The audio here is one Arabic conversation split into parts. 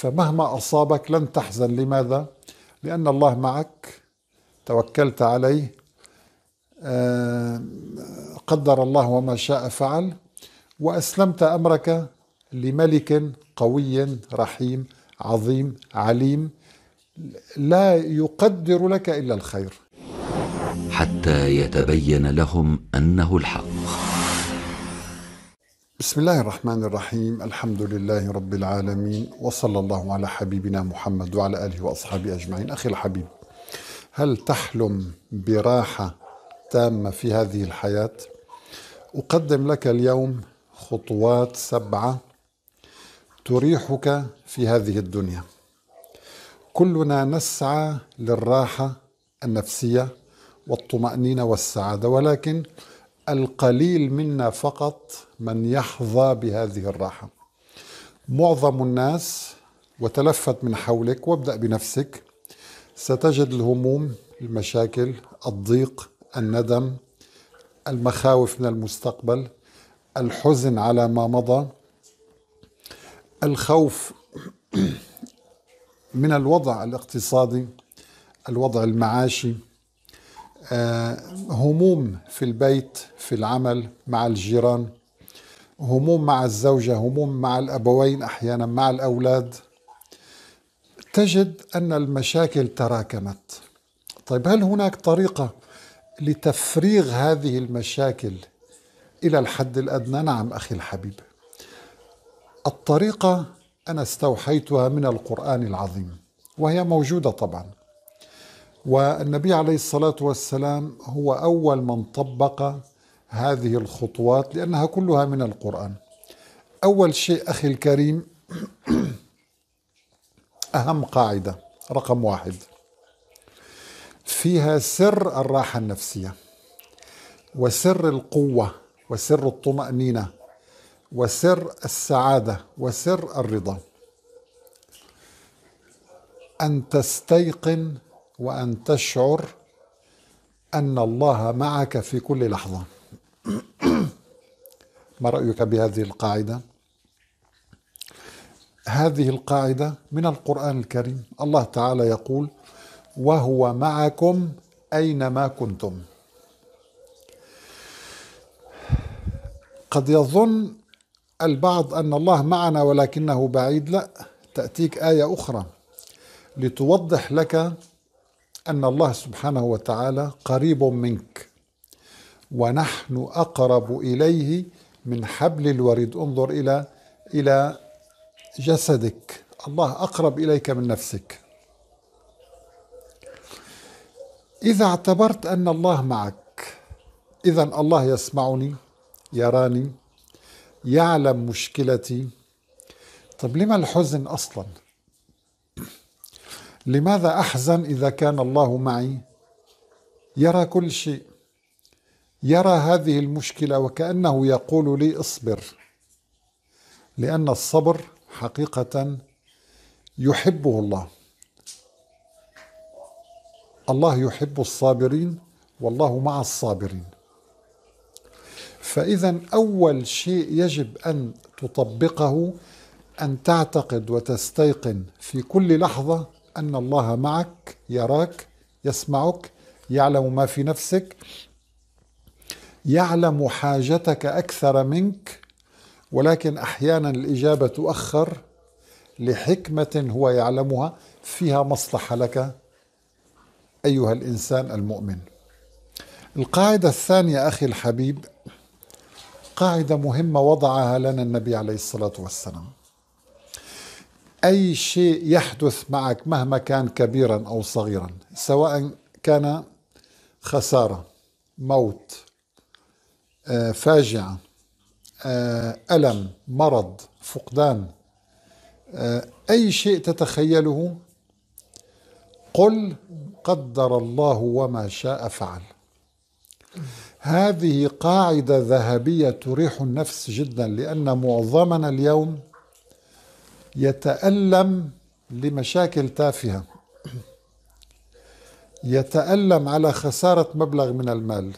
فمهما أصابك لن تحزن. لماذا؟ لأن الله معك توكلت عليه آه، قدر الله وما شاء فعل وأسلمت أمرك لملك قوي رحيم عظيم عليم لا يقدر لك إلا الخير. حتى يتبين لهم أنه الحق. بسم الله الرحمن الرحيم. الحمد لله رب العالمين وصلى الله على حبيبنا محمد وعلى آله وأصحابه أجمعين. أخي الحبيب هل تحلم براحة تامة في هذه الحياة؟ أقدم لك اليوم خطوات سبعة تريحك في هذه الدنيا. كلنا نسعى للراحة النفسية والطمأنينة والسعادة ولكن القليل منا فقط من يحظى بهذه الراحة. معظم الناس وتلفت من حولك وابدأ بنفسك ستجد الهموم المشاكل الضيق الندم المخاوف من المستقبل الحزن على ما مضى الخوف من الوضع الاقتصادي الوضع المعاشي. هموم في البيت في العمل مع الجيران هموم مع الزوجة هموم مع الأبوين أحيانا مع الأولاد. تجد أن المشاكل تراكمت. طيب هل هناك طريقة لتفريغ هذه المشاكل إلى الحد الأدنى؟ نعم أخي الحبيب. الطريقة أنا استوحيتها من القرآن العظيم وهي موجودة طبعا. والنبي عليه الصلاة والسلام هو أول من طبق هذه الخطوات لأنها كلها من القرآن. أول شيء أخي الكريم أهم قاعدة رقم واحد. فيها سر الراحة النفسية وسر القوة وسر الطمأنينة وسر السعادة وسر الرضا. أن تستيقن وأن تشعر أن الله معك في كل لحظة. ما رأيك بهذه القاعدة؟ هذه القاعدة من القرآن الكريم. الله تعالى يقول وهو معكم أينما كنتم. قد يظن البعض أن الله معنا ولكنه بعيد. لا تأتيك آية أخرى لتوضح لك أن الله سبحانه وتعالى قريب منك. ونحن أقرب إليه من حبل الوريد. انظر إلى إلى جسدك. الله أقرب إليك من نفسك. إذا اعتبرت أن الله معك إذا الله يسمعني يراني يعلم مشكلتي طب لما الحزن أصلا؟ لماذا أحزن إذا كان الله معي؟ يرى كل شيء. يرى هذه المشكلة وكأنه يقول لي اصبر. لأن الصبر حقيقة يحبه الله. الله يحب الصابرين والله مع الصابرين. فإذا أول شيء يجب أن تطبقه أن تعتقد وتستيقن في كل لحظة أن الله معك يراك يسمعك يعلم ما في نفسك يعلم حاجتك أكثر منك ولكن أحيانا الإجابة تؤخر لحكمة هو يعلمها فيها مصلحة لك أيها الإنسان المؤمن. القاعدة الثانية أخي الحبيب قاعدة مهمة وضعها لنا النبي عليه الصلاة والسلام. أي شيء يحدث معك مهما كان كبيرا أو صغيرا سواء كان خسارة موت آه، فاجعة آه، ألم مرض فقدان آه، أي شيء تتخيله قل قدر الله وما شاء فعل. هذه قاعدة ذهبية تريح النفس جدا لأن معظمنا اليوم يتألم لمشاكل تافهة. يتألم على خسارة مبلغ من المال.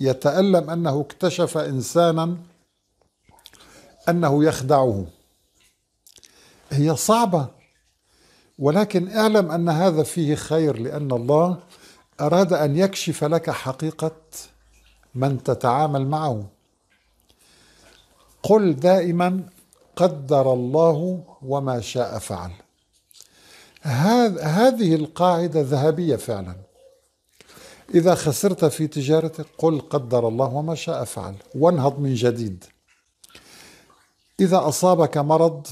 يتألم أنه اكتشف إنسانا أنه يخدعه. هي صعبة ولكن اعلم أن هذا فيه خير لأن الله أراد أن يكشف لك حقيقة من تتعامل معه. قل دائما قدر الله وما شاء فعل. هذه القاعدة ذهبية فعلا. إذا خسرت في تجارتك قل قدر الله وما شاء فعل. وانهض من جديد. إذا أصابك مرض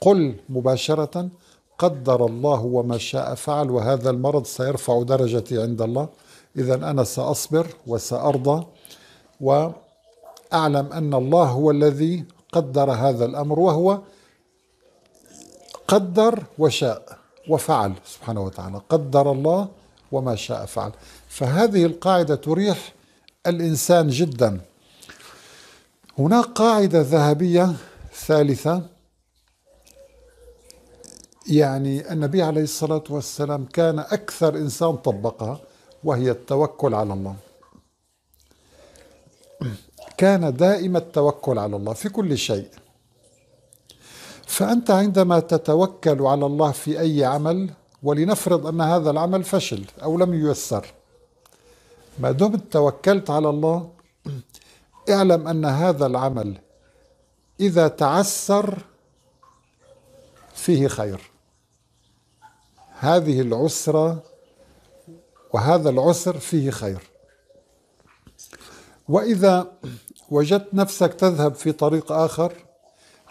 قل مباشرة قدر الله وما شاء فعل وهذا المرض سيرفع درجتي عند الله. إذا أنا سأصبر وسأرضى وأعلم أن الله هو الذي قدر هذا الأمر وهو قدر وشاء وفعل سبحانه وتعالى. قدر الله وما شاء فعل. فهذه القاعدة تريح الإنسان جدا. هناك قاعدة ذهبية ثالثة يعني النبي عليه الصلاة والسلام كان أكثر إنسان طبقها وهي التوكل على الله. كان دائم التوكل على الله في كل شيء. فأنت عندما تتوكل على الله في أي عمل ولنفرض أن هذا العمل فشل أو لم ييسر ما دمت توكلت على الله اعلم أن هذا العمل إذا تعسر فيه خير. هذه العسرة وهذا العسر فيه خير. وإذا وجدت نفسك تذهب في طريق آخر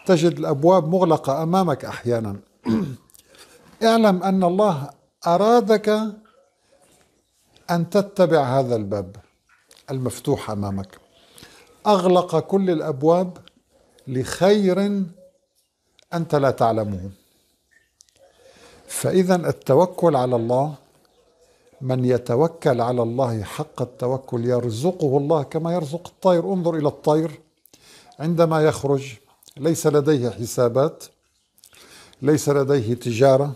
تجد الأبواب مغلقة أمامك أحيانا. اعلم أن الله أرادك أن تتبع هذا الباب المفتوح أمامك. أغلق كل الأبواب لخير أنت لا تعلمه. فإذا التوكل على الله من يتوكل على الله حق التوكل يرزقه الله كما يرزق الطير. انظر إلى الطير. عندما يخرج ليس لديه حسابات ليس لديه تجارة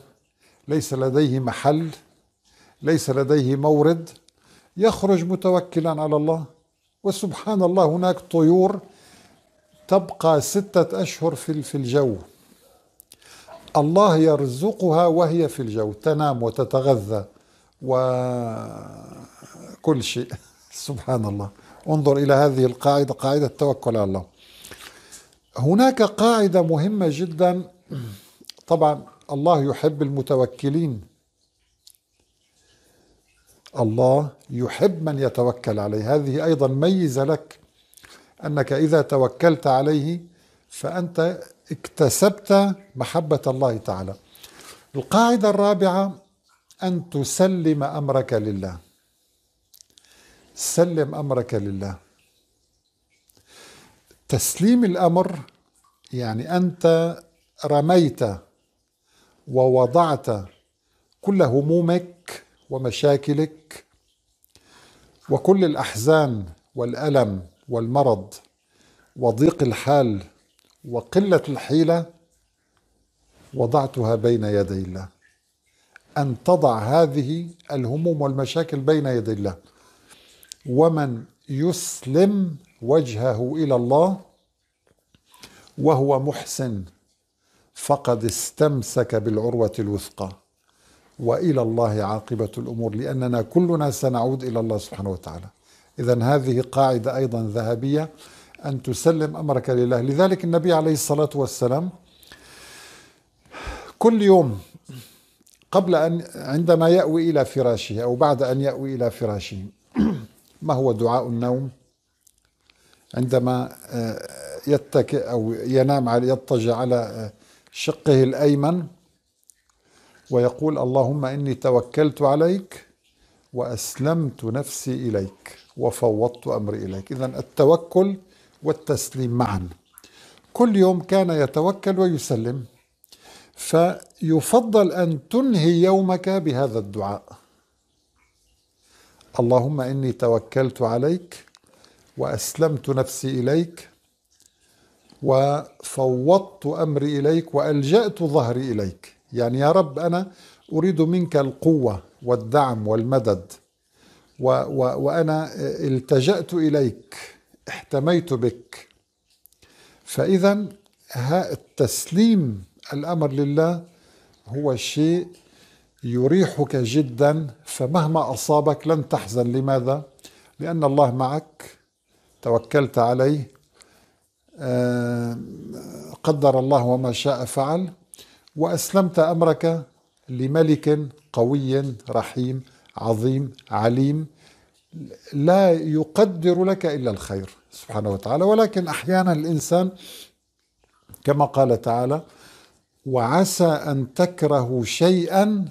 ليس لديه محل ليس لديه مورد يخرج متوكلا على الله. وسبحان الله هناك طيور تبقى ستة أشهر في الجو. الله يرزقها وهي في الجو تنام وتتغذى. وكل شيء. سبحان الله. انظر إلى هذه القاعدة قاعدة التوكل على الله. هناك قاعدة مهمة جدا. طبعا الله يحب المتوكلين. الله يحب من يتوكل عليه. هذه أيضا ميزة لك أنك إذا توكلت عليه فأنت اكتسبت محبة الله تعالى. القاعدة الرابعة أن تسلم أمرك لله. سلم أمرك لله. تسليم الأمر يعني أنت رميت ووضعت كل همومك ومشاكلك وكل الأحزان والألم والمرض وضيق الحال وقلة الحيلة وضعتها بين يدي الله. أن تضع هذه الهموم والمشاكل بين يدي الله. ومن يسلم وجهه إلى الله وهو محسن فقد استمسك بالعروة الوثقى. وإلى الله عاقبة الأمور لأننا كلنا سنعود إلى الله سبحانه وتعالى. اذا هذه قاعدة أيضا ذهبية أن تسلم أمرك لله، لذلك النبي عليه الصلاة والسلام كل يوم قبل ان عندما يأوي إلى فراشه أو بعد أن يأوي إلى فراشه. ما هو دعاء النوم؟ عندما آه، يتكئ أو ينام على يضطجع على آه، شقه الأيمن ويقول اللهم إني توكلت عليك وأسلمت نفسي إليك وفوضت أمري إليك. اذا التوكل والتسليم معا. كل يوم كان يتوكل ويسلم. فيفضل أن تنهي يومك بهذا الدعاء. اللهم إني توكلت عليك وأسلمت نفسي إليك وفوضت أمري إليك وألجأت ظهري إليك. يعني يا رب أنا أريد منك القوة والدعم والمدد و و وأنا التجأت إليك احتميت بك. فإذا التسليم الأمر لله هو شيء يريحك جدا فمهما أصابك لن تحزن لماذا؟ لأن الله معك توكلت عليه آه، قدر الله وما شاء فعل وأسلمت أمرك لملك قوي رحيم عظيم عليم لا يقدر لك إلا الخير سبحانه وتعالى ولكن أحيانا الإنسان كما قال تعالى وعسى أن تكرهوا شيئا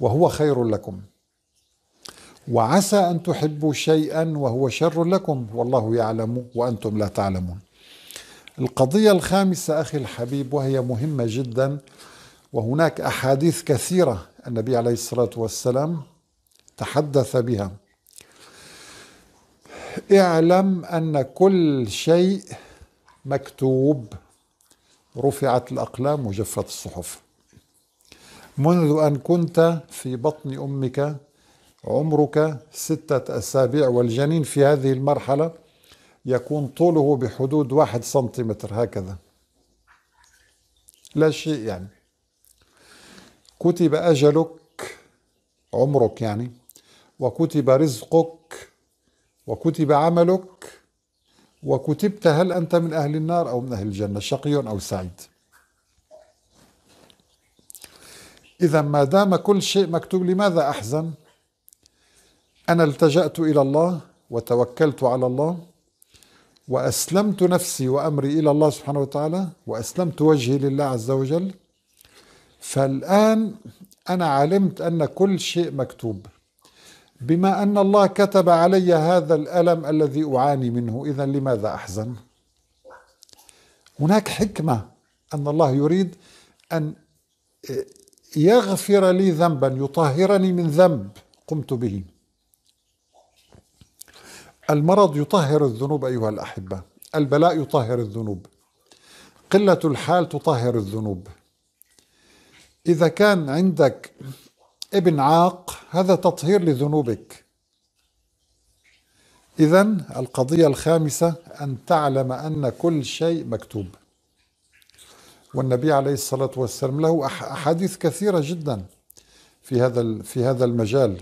وهو خير لكم. وعسى أن تحبوا شيئا وهو شر لكم. والله يعلم وأنتم لا تعلمون. القضية الخامسة أخي الحبيب وهي مهمة جدا. وهناك أحاديث كثيرة النبي عليه الصلاة والسلام تحدث بها. اعلم أن كل شيء مكتوب. رفعت الأقلام وجفت الصحف. منذ أن كنت في بطن أمك عمرك ستة أسابيع والجنين في هذه المرحلة يكون طوله بحدود واحد سنتيمتر هكذا. لا شيء يعني. كتب أجلك عمرك يعني وكتب رزقك وكتب عملك وكتبت هل أنت من أهل النار أو من أهل الجنة شقي أو سعيد؟ إذا ما دام كل شيء مكتوب لماذا أحزن؟ أنا التجأت إلى الله وتوكلت على الله وأسلمت نفسي وأمري إلى الله سبحانه وتعالى وأسلمت وجهي لله عز وجل. فالآن أنا علمت أن كل شيء مكتوب. بما أن الله كتب علي هذا الألم الذي أعاني منه إذا لماذا أحزن؟ هناك حكمة أن الله يريد أن يغفر لي ذنبا يطهرني من ذنب قمت به. المرض يطهر الذنوب أيها الأحبة البلاء يطهر الذنوب قلة الحال تطهر الذنوب. إذا كان عندك ابن عاق هذا تطهير لذنوبك. اذا القضية الخامسة أن تعلم أن كل شيء مكتوب. والنبي عليه الصلاة والسلام له أحاديث كثيرة جدا في هذا في هذا المجال.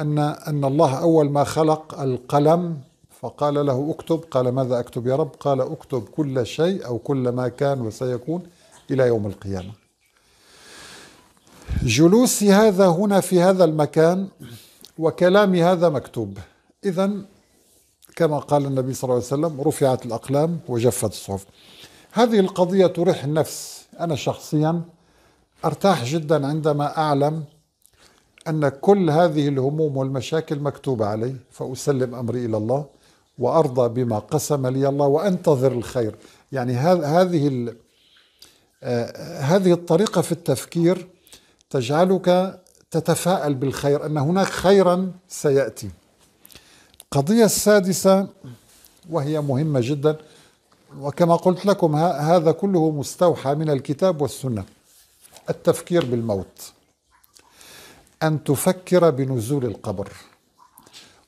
ان أن الله أول ما خلق القلم فقال له اكتب. قال ماذا أكتب يا رب؟ قال اكتب كل شيء أو كل ما كان وسيكون إلى يوم القيامة. جلوسي هذا هنا في هذا المكان وكلامي هذا مكتوب. إذا كما قال النبي صلى الله عليه وسلم رفعت الأقلام وجفت الصحف. هذه القضية تريح النفس. أنا شخصيا أرتاح جدا عندما أعلم أن كل هذه الهموم والمشاكل مكتوبة علي فأسلم أمري إلى الله وأرضى بما قسم لي الله وأنتظر الخير. يعني هذه آه، هذه الطريقة في التفكير تجعلك تتفاءل بالخير أن هناك خيرا سيأتي. القضية السادسة وهي مهمة جدا وكما قلت لكم هذا كله مستوحى من الكتاب والسنة التفكير بالموت أن تفكر بنزول القبر.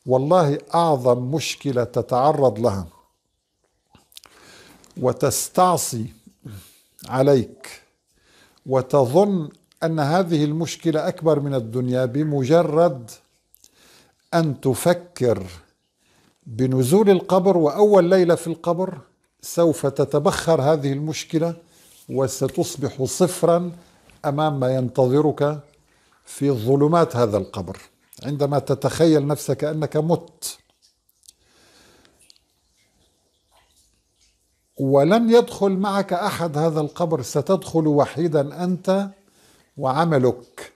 والله أعظم مشكلة تتعرض لها وتستعصي عليك وتظن أن هذه المشكلة أكبر من الدنيا بمجرد أن تفكر بنزول القبر وأول ليلة في القبر سوف تتبخر هذه المشكلة وستصبح صفرا أمام ما ينتظرك في ظلمات هذا القبر. عندما تتخيل نفسك أنك مت ولن يدخل معك أحد هذا القبر ستدخل وحيدا أنت وعملك.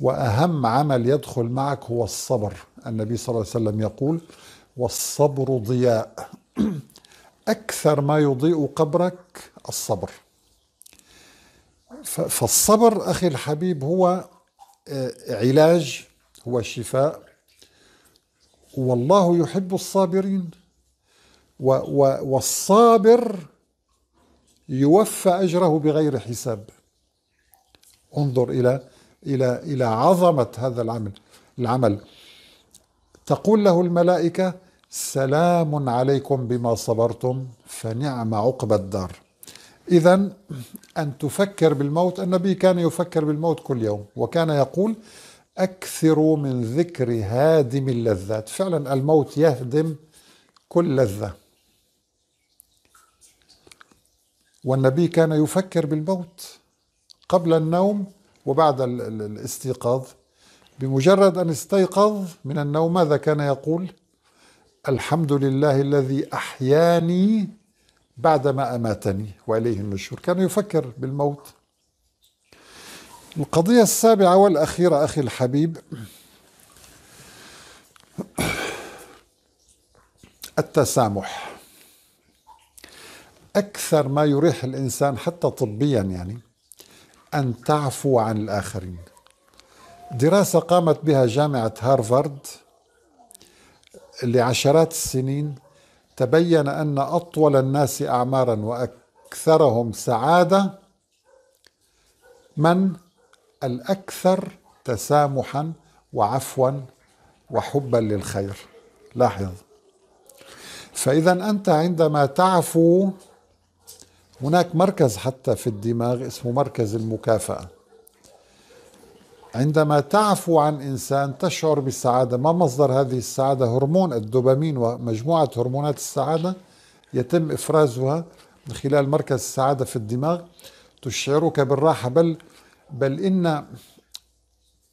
وأهم عمل يدخل معك هو الصبر. النبي صلى الله عليه وسلم يقول والصبر ضياء. أكثر ما يضيء قبرك الصبر. فالصبر أخي الحبيب هو آه، علاج هو شفاء. والله يحب الصابرين. والصابر يوفى أجره بغير حساب. انظر إلى إلى إلى عظمة هذا العمل العمل. تقول له الملائكة سلام عليكم بما صبرتم فنعم عقبى الدار. إذا أن تفكر بالموت النبي كان يفكر بالموت كل يوم وكان يقول أكثروا من ذكر هادم اللذات. فعلا الموت يهدم كل لذة. والنبي كان يفكر بالموت. قبل النوم وبعد الاستيقاظ. بمجرد أن استيقظ من النوم ماذا كان يقول؟ الحمد لله الذي أحياني بعدما أماتني وإليه النشور. كان يفكر بالموت. القضية السابعة والأخيرة أخي الحبيب التسامح. أكثر ما يريح الإنسان حتى طبيا يعني. أن تعفو عن الآخرين. دراسة قامت بها جامعة هارفارد لعشرات السنين. تبين أن أطول الناس أعمارا وأكثرهم سعادة. من؟ الأكثر تسامحا وعفوا وحبا للخير. لاحظ. فإذا أنت عندما تعفو هناك مركز حتى في الدماغ اسمه مركز المكافأة. عندما تعفو عن إنسان تشعر بالسعادة. ما مصدر هذه السعادة؟ هرمون الدوبامين ومجموعة هرمونات السعادة يتم إفرازها من خلال مركز السعادة في الدماغ. تشعرك بالراحة بل بل إن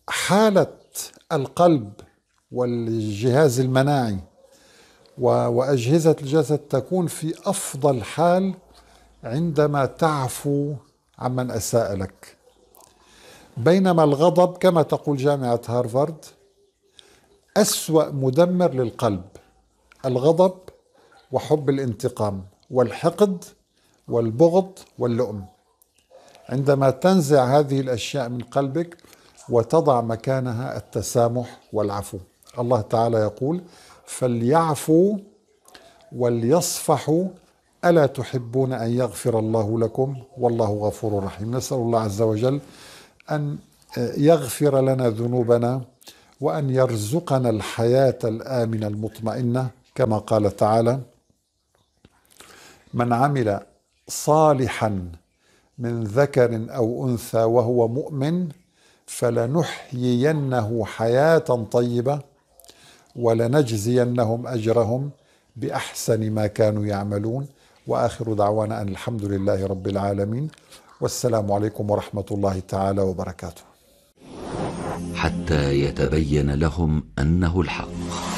حالة القلب والجهاز المناعي وأجهزة الجسد تكون في أفضل حال عندما تعفو عمن أساء لك. بينما الغضب كما تقول جامعة هارفارد أسوأ مدمر للقلب. الغضب وحب الانتقام والحقد والبغض واللؤم. عندما تنزع هذه الأشياء من قلبك وتضع مكانها التسامح والعفو. الله تعالى يقول فليعفوا وليصفحوا ألا تحبون أن يغفر الله لكم؟ والله غفور رحيم. نسأل الله عز وجل أن يغفر لنا ذنوبنا وأن يرزقنا الحياة الآمنة المطمئنة. كما قال تعالى من عمل صالحا من ذكر أو أنثى وهو مؤمن فلنحيينه حياة طيبة ولنجزينهم أجرهم بأحسن ما كانوا يعملون. وآخر دعوانا أن الحمد لله رب العالمين والسلام عليكم ورحمة الله تعالى وبركاته. حتى يتبين لهم أنه الحق.